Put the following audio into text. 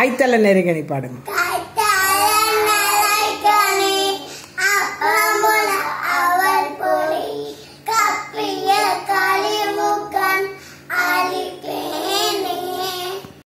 காய்த்தல நெருங்கனி பாடுங்க.